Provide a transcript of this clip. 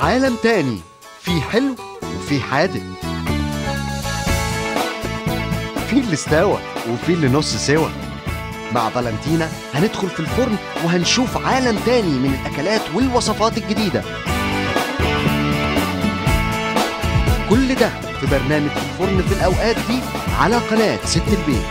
عالم تاني فيه حلو وفيه حادق. فيه اللي استوى وفيه اللي نص سوا. مع فالنتينا هندخل في الفرن وهنشوف عالم تاني من الأكلات والوصفات الجديدة. كل ده في برنامج الفرن في الأوقات دي على قناة ست البيت.